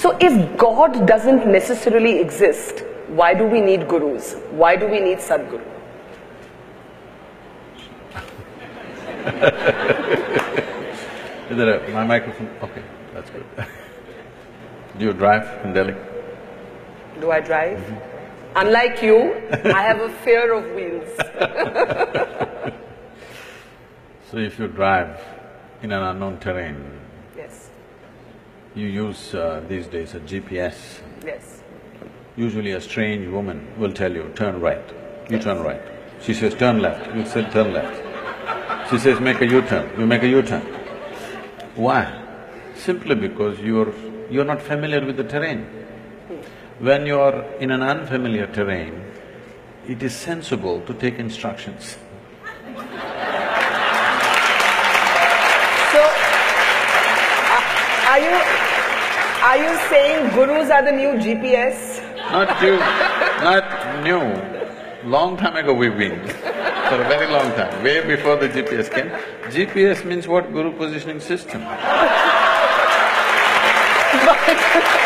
So if God doesn't necessarily exist, why do we need gurus? Why do we need Sadhguru? Is there a, my microphone? Okay, that's good. Do you drive in Delhi? Do I drive? Unlike you, I have a fear of wheels. So if you drive in an unknown terrain, yes, you use uh, these days a GPS. yes. Usually a strange woman will tell you, turn right, you turn right. She says, turn left, you say, turn left. She says, make a U-turn, you make a U-turn. Why? Simply because you're… you're not familiar with the terrain. When you're in an unfamiliar terrain, it is sensible to take instructions. So, uh, are you… are you saying gurus are the new GPS? Not new, not new. Long time ago we've been, for a very long time, way before the GPS came. GPS means what? Guru Positioning System.